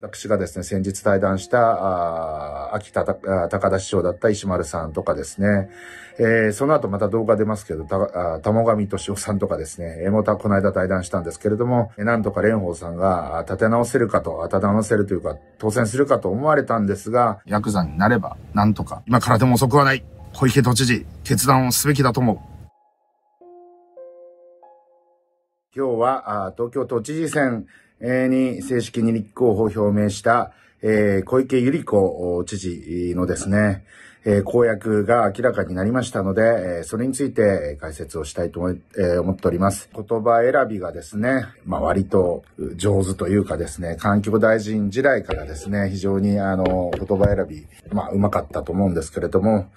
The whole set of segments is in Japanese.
私がですね、先日対談した、あ秋田高田市長だった石丸さんとかですね、えー、その後また動画出ますけど、た、玉上敏夫さんとかですね、えー、またこの間対談したんですけれども、なんとか蓮舫さんが立て直せるかと、立て直せるというか、当選するかと思われたんですが、ヤクザになれば、なんとか、今からでも遅くはない。小池都知事、決断をすべきだと思う。今日は、東京都知事選、に正式に立候補を表明した、えー、小池百合子知事のですね、えー、公約が明らかになりましたので、えー、それについて解説をしたいと思,、え、思っております。言葉選びがですね、まあ割と上手というかですね、環境大臣時代からですね、非常にあの、言葉選び、まあうまかったと思うんですけれども、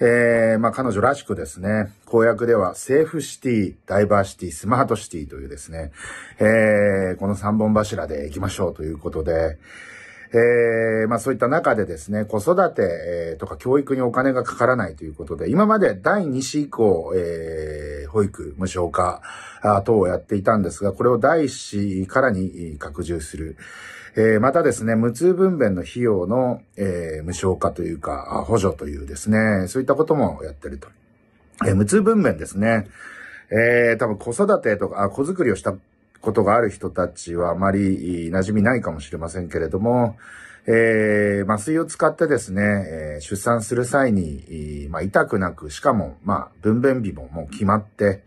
えー、まあ彼女らしくですね、公約ではセーフシティ、ダイバーシティ、スマートシティというですね、えー、この三本柱で行きましょうということで、えー、まあそういった中でですね、子育て、とか教育にお金がかからないということで、今まで第2子以降、えー、保育無償化等をやっていたんですが、これを第1子からに拡充する。えー、またですね、無痛分娩の費用の、えー、無償化というか、補助というですね、そういったこともやってると。えー、無痛分娩ですね。えー、多分子育てとか、あ、子作りをしたことがある人たちはあまり馴染みないかもしれませんけれども、えー、麻酔を使ってですね、えー、出産する際に、まあ、痛くなく、しかも、まあ、分娩日ももう決まって、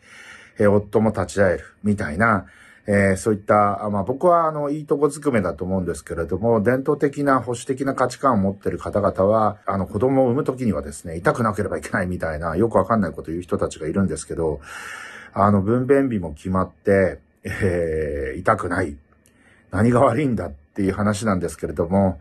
えー、夫も立ち会える、みたいな、えー、そういった、まあ僕はあの、いいとこずくめだと思うんですけれども、伝統的な保守的な価値観を持ってる方々は、あの、子供を産む時にはですね、痛くなければいけないみたいな、よくわかんないこと言う人たちがいるんですけど、あの、分娩日も決まって、えー、痛くない。何が悪いんだっていう話なんですけれども、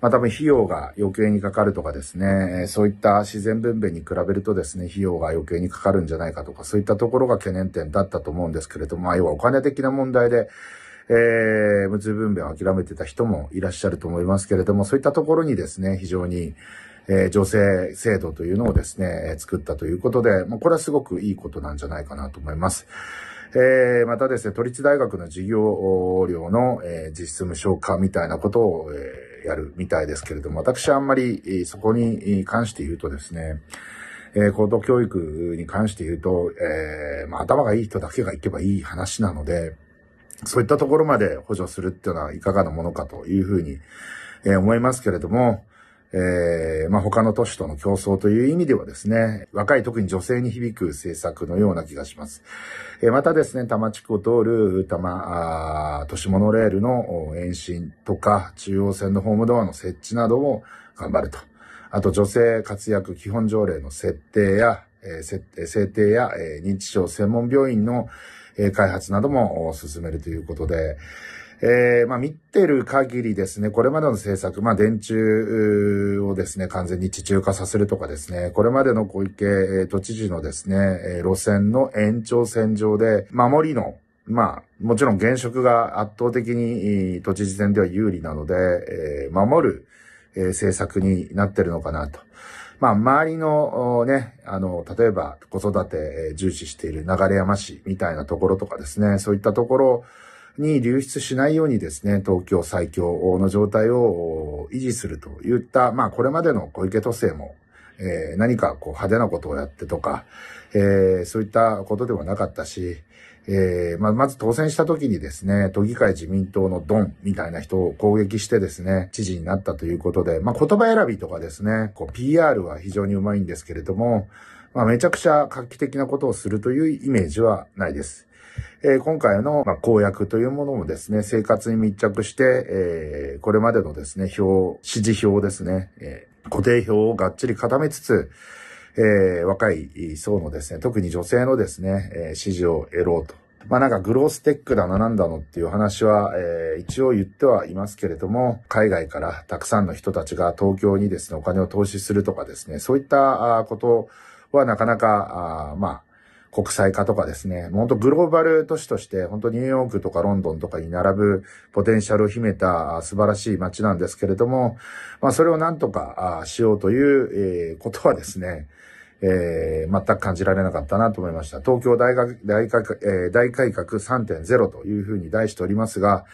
まあ多分費用が余計にかかるとかですね、そういった自然分娩に比べるとですね、費用が余計にかかるんじゃないかとか、そういったところが懸念点だったと思うんですけれども、まあ要はお金的な問題で、えー、無痛分娩を諦めてた人もいらっしゃると思いますけれども、そういったところにですね、非常に、えー、女性制度というのをですね、作ったということで、まあ、これはすごくいいことなんじゃないかなと思います。えー、またですね、都立大学の授業料の、えー、実質無償化みたいなことを、えーやるみたいですけれども、私はあんまりそこに関して言うとですね、え、高等教育に関して言うと、えー、まあ、頭がいい人だけが行けばいい話なので、そういったところまで補助するっていうのはいかがなものかというふうに、えー、思いますけれども、えー、まあ、他の都市との競争という意味ではですね、若い特に女性に響く政策のような気がします。えー、またですね、多摩地区を通る多摩都市モノレールの延伸とか、中央線のホームドアの設置などを頑張ると。あと、女性活躍基本条例の設定や、えー、制定や、えー、認知症専門病院の、え、開発なども進めるということで、えー、まあ見てる限りですね、これまでの政策、まあ電柱をですね、完全に地中化させるとかですね、これまでの小池都知事のですね、路線の延長線上で、守りのまあ、もちろん現職が圧倒的に都知事選では有利なので、えー、守る、えー、政策になってるのかなと。まあ、周りのね、あの、例えば子育て重視している流山市みたいなところとかですね、そういったところに流出しないようにですね、東京最強の状態を維持するといった、まあこれまでの小池都政も、えー、何かこう派手なことをやってとか、えー、そういったことではなかったし、えー、まあ、まず当選した時にですね、都議会自民党のドンみたいな人を攻撃してですね、知事になったということで、まあ、言葉選びとかですね、こう PR は非常にうまいんですけれども、まあ、めちゃくちゃ画期的なことをするというイメージはないです。えー、今回の、まあ、公約というものもですね、生活に密着して、えー、これまでのですね、表、支持表ですね、えー、固定表をがっちり固めつつ、え、若い層のですね、特に女性のですね、えー、支持を得ろうと。まあなんかグローステックだななんだのっていう話は、えー、一応言ってはいますけれども、海外からたくさんの人たちが東京にですね、お金を投資するとかですね、そういったことはなかなか、あまあ、国際化とかですね、本当グローバル都市として、本当ニューヨークとかロンドンとかに並ぶポテンシャルを秘めた素晴らしい街なんですけれども、まあそれをなんとかしようという、えことはですね、えー、全く感じられなかったなと思いました。東京大学大改、えー、大改革3.0というふうに題しておりますが、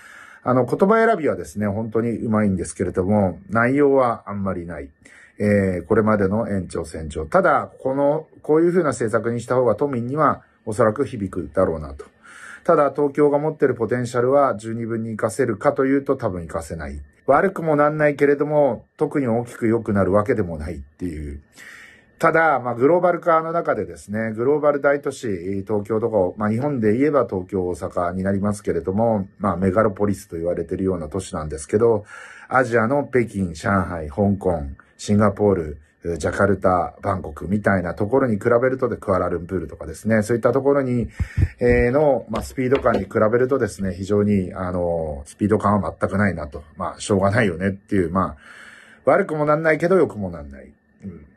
あの、言葉選びはですね、本当にうまいんですけれども、内容はあんまりない。えー、これまでの延長線上。ただ、この、こういう風な政策にした方が都民にはおそらく響くだろうなと。ただ、東京が持ってるポテンシャルは十二分に活かせるかというと多分活かせない。悪くもなんないけれども、特に大きく良くなるわけでもないっていう。ただ、まあ、グローバル化の中でですね、グローバル大都市、東京とかまあ、日本で言えば東京、大阪になりますけれども、まあ、メガロポリスと言われているような都市なんですけど、アジアの北京、上海、香港、シンガポール、ジャカルタ、バンコクみたいなところに比べるとで、クアラルンプールとかですね、そういったところに、えー、の、まあ、スピード感に比べるとですね、非常に、あの、スピード感は全くないなと。まあ、しょうがないよねっていう、まあ、悪くもなんないけど良くもなんない。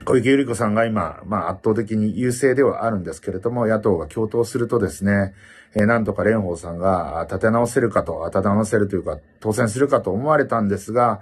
小池百合子さんが今、まあ圧倒的に優勢ではあるんですけれども、野党が共闘するとですね、えー、なんとか蓮舫さんが立て直せるかと、立て直せるというか、当選するかと思われたんですが、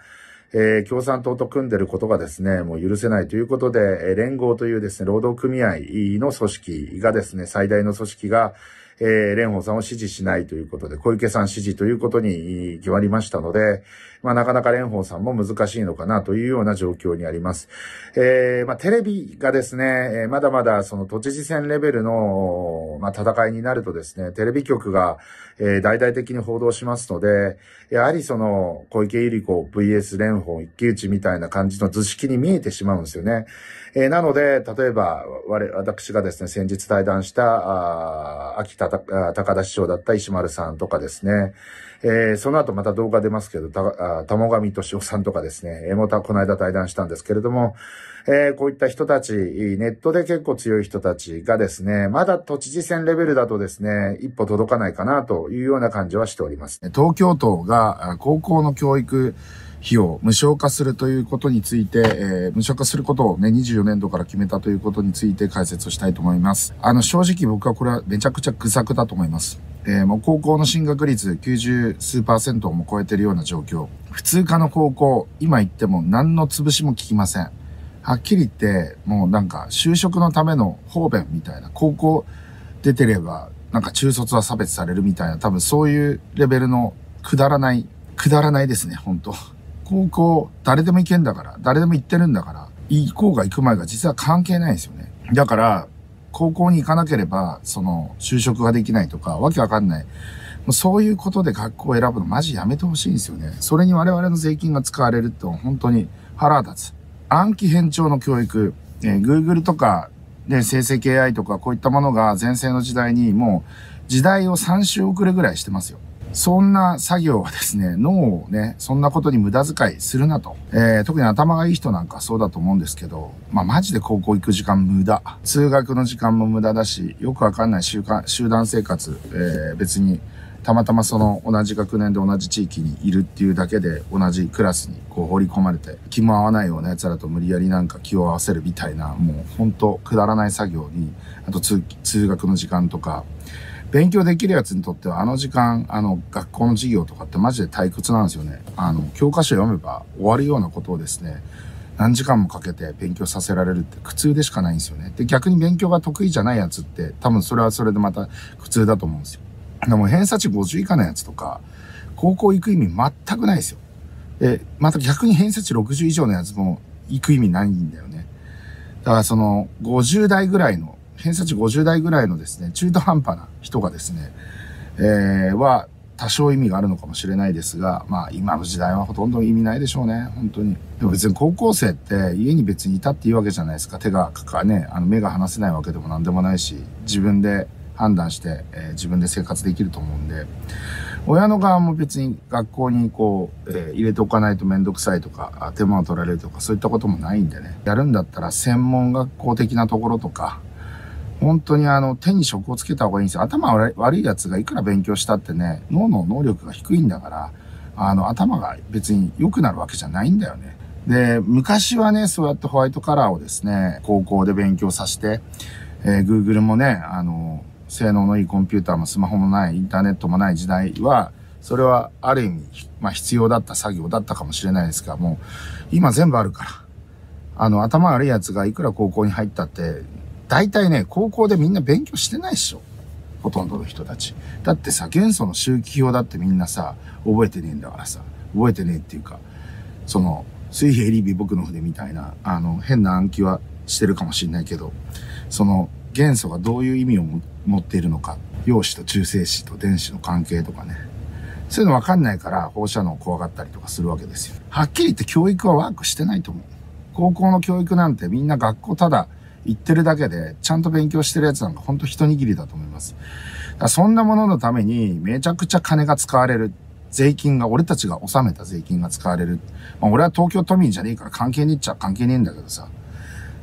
えー、共産党と組んでることがですね、もう許せないということで、えー、連合というですね、労働組合の組織がですね、最大の組織が、えー、蓮舫さんを支持しないということで、小池さん支持ということに決まりましたので、まあ、なかなか蓮舫さんも難しいのかなというような状況にあります。えー、まあ、テレビがですね、まだまだその都知事選レベルの、まあ、戦いになるとですね、テレビ局が、えー、大々的に報道しますので、やはりその、小池百合子 VS 蓮舫一騎打ちみたいな感じの図式に見えてしまうんですよね。えー、なので、例えば、我、私がですね、先日対談した、あ秋田、高田市長だった石丸さんとかですね、えー、その後また動画出ますけど、た、たもがみとしおさんとかですね、えもた、この間対談したんですけれども、えー、こういった人たち、ネットで結構強い人たちがですね、まだ都知事選レベルだとですね、一歩届かないかなというような感じはしております。東京都が高校の教育、費用無償化するということについて、えー、無償化することをね、24年度から決めたということについて解説をしたいと思います。あの、正直僕はこれはめちゃくちゃ愚策だと思います。えー、もう高校の進学率90数パーセントをも超えてるような状況。普通科の高校、今言っても何の潰しも効きません。はっきり言って、もうなんか就職のための方便みたいな、高校出てれば、なんか中卒は差別されるみたいな、多分そういうレベルのくだらない、くだらないですね、本当高校、誰でも行けんだから、誰でも行ってるんだから、行こうが行く前が実は関係ないんですよね。だから、高校に行かなければ、その、就職ができないとか、わけわかんない。そういうことで学校を選ぶのマジやめてほしいんですよね。それに我々の税金が使われると本当に腹立つ。暗記偏重の教育、えー、Google とか、ね、生成 AI とかこういったものが前世の時代にもう時代を3週遅れぐらいしてますよ。そんな作業はですね、脳をね、そんなことに無駄遣いするなと。えー、特に頭がいい人なんかそうだと思うんですけど、まあマジで高校行く時間無駄。通学の時間も無駄だし、よくわかんない習慣、集団生活、えー、別にたまたまその同じ学年で同じ地域にいるっていうだけで同じクラスにこう放り込まれて気も合わないような奴らと無理やりなんか気を合わせるみたいなもうほんとくだらない作業にあと通通学の時間とか勉強できるやつにとっては、あの時間、あの、学校の授業とかってマジで退屈なんですよね。あの、教科書読めば終わるようなことをですね、何時間もかけて勉強させられるって苦痛でしかないんですよね。で、逆に勉強が得意じゃないやつって、多分それはそれでまた苦痛だと思うんですよ。でも偏差値50以下のやつとか、高校行く意味全くないですよ。で、また逆に偏差値60以上のやつも行く意味ないんだよね。だからその50代ぐらいの偏差値50代ぐらいのですね、中途半端な人がですね、えー、は多少意味があるのかもしれないですが、まあ今の時代はほとんど意味ないでしょうね、本当に。でも別に高校生って家に別にいたっていいわけじゃないですか。手がかかね、あの目が離せないわけでも何でもないし、自分で判断して、えー、自分で生活できると思うんで、親の側も別に学校にこう、えー、入れておかないとめんどくさいとか、手間を取られるとか、そういったこともないんでね。やるんだったら専門学校的なところとか、本当にあの、手に職をつけた方がいいんですよ。頭悪い奴がいくら勉強したってね、脳の能力が低いんだから、あの、頭が別に良くなるわけじゃないんだよね。で、昔はね、そうやってホワイトカラーをですね、高校で勉強させて、えー、Google もね、あの、性能のいいコンピューターもスマホもない、インターネットもない時代は、それはある意味、まあ必要だった作業だったかもしれないですが、もう、今全部あるから。あの、頭悪い奴がいくら高校に入ったって、大体ね、高校でみんな勉強してないっしょ。ほとんどの人たち。だってさ、元素の周期表だってみんなさ、覚えてねえんだからさ、覚えてねえっていうか、その、水平リビ僕の筆みたいな、あの、変な暗記はしてるかもしんないけど、その、元素がどういう意味を持っているのか、陽子と中性子と電子の関係とかね、そういうのわかんないから放射能を怖がったりとかするわけですよ。はっきり言って教育はワークしてないと思う。高校の教育なんてみんな学校ただ行ってるだけで、ちゃんと勉強してるやつなんかほんと一握りだと思います。そんなもののためにめちゃくちゃ金が使われる。税金が、俺たちが納めた税金が使われる。まあ、俺は東京都民じゃねえから関係ねえっちゃ関係ねえんだけどさ。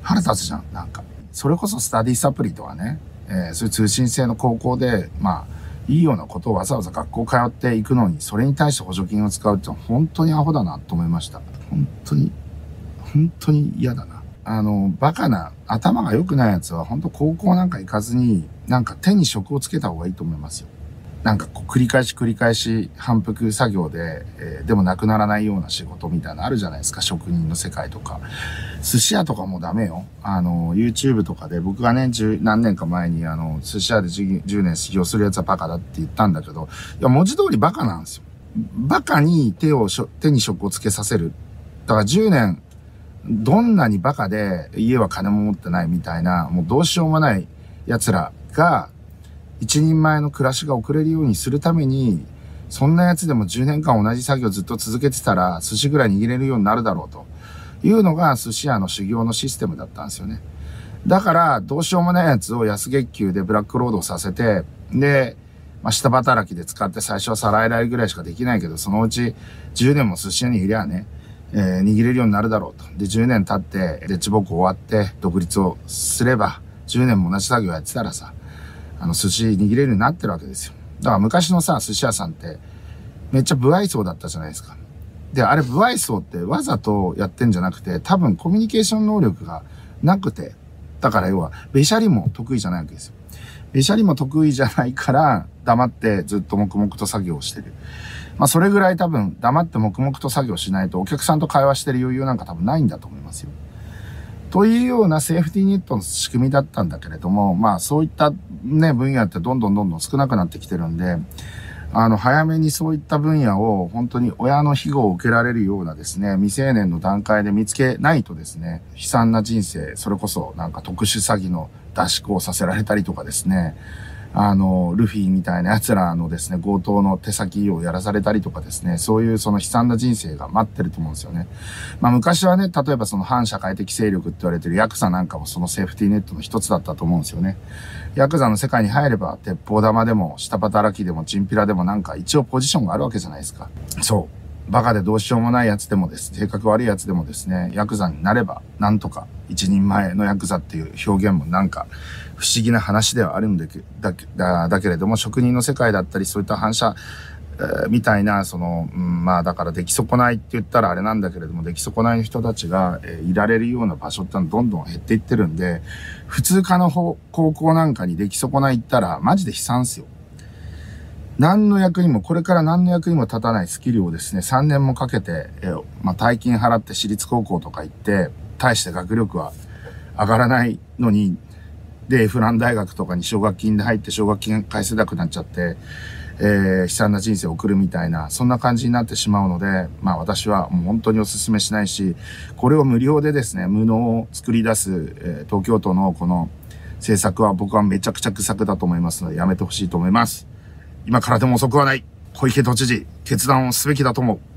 腹立つじゃん、なんか。それこそスタディサプリとかね、えー、そういう通信制の高校で、まあ、いいようなことをわざわざ学校通っていくのに、それに対して補助金を使うって本当にアホだなと思いました。本当に、本当に嫌だな。あの、バカな、頭が良くないやつは本当高校なんか行かずに、なんか手に職をつけた方がいいと思いますよ。なんかこう繰り返し繰り返し反復作業で、えー、でもなくならないような仕事みたいなのあるじゃないですか、職人の世界とか。寿司屋とかもダメよ。あの、YouTube とかで僕がね、十何年か前にあの、寿司屋で 10, 年修行するやつはバカだって言ったんだけど、いや、文字通りバカなんですよ。バカに手を手に職をつけさせる。だから10年、どんなにバカで家は金も持ってないみたいな、もうどうしようもない奴らが、一人前の暮らしが送れるようにするために、そんなやつでも10年間同じ作業ずっと続けてたら、寿司ぐらい握れるようになるだろうというのが寿司屋の修行のシステムだったんですよね。だから、どうしようもないやつを安月給でブラックロードさせて、で、まあ、下働きで使って最初は皿洗いぐらいしかできないけど、そのうち10年も寿司屋にいりゃね、えー、握れるようになるだろうと。で、10年経って、で、ッチボック終わって、独立をすれば、10年も同じ作業やってたらさ、あの、寿司握れるようになってるわけですよ。だから昔のさ、寿司屋さんって、めっちゃ不愛想だったじゃないですか。で、あれ不愛想ってわざとやってんじゃなくて、多分コミュニケーション能力がなくて、だから要は、べしゃりも得意じゃないわけですよ。べしゃりも得意じゃないから、黙ってずっと黙々と作業してる。まあ、それぐらい多分、黙って黙々と作業しないと、お客さんと会話してる余裕なんか多分ないんだと思いますよ。というようなセーフティーネットの仕組みだったんだけれども、まあそういったね、分野ってどんどんどんどん少なくなってきてるんで、あの、早めにそういった分野を本当に親の庇護を受けられるようなですね、未成年の段階で見つけないとですね、悲惨な人生、それこそなんか特殊詐欺の脱出をさせられたりとかですね、あの、ルフィみたいな奴らのですね、強盗の手先をやらされたりとかですね、そういうその悲惨な人生が待ってると思うんですよね。まあ昔はね、例えばその反社会的勢力って言われてるヤクザなんかもそのセーフティーネットの一つだったと思うんですよね。ヤクザの世界に入れば、鉄砲玉でも、下働きでも、チンピラでもなんか一応ポジションがあるわけじゃないですか。そう。バカでどうしようもない奴でもです、性格悪い奴でもですね、ヤクザになれば、なんとか、一人前のヤクザっていう表現もなんか、不思議な話ではあるんだけだだけれども、職人の世界だったり、そういった反射、えー、みたいな、その、うん、まあだから出来損ないって言ったらあれなんだけれども、出来損ないの人たちが、えー、いられるような場所ってのはどんどん減っていってるんで、普通科の高校なんかに出来損ない行ったら、マジで悲惨っすよ。何の役にも、これから何の役にも立たないスキルをですね、3年もかけて、え、まあ大金払って私立高校とか行って、大して学力は上がらないのに、で、フラン大学とかに奨学金で入って奨学金返せなくなっちゃって、えー、悲惨な人生を送るみたいな、そんな感じになってしまうので、まあ私はもう本当にお勧めしないし、これを無料でですね、無能を作り出す、えー、東京都のこの政策は僕はめちゃくちゃ愚策だと思いますので、やめてほしいと思います。今からでも遅くはない。小池都知事、決断をすべきだと思う。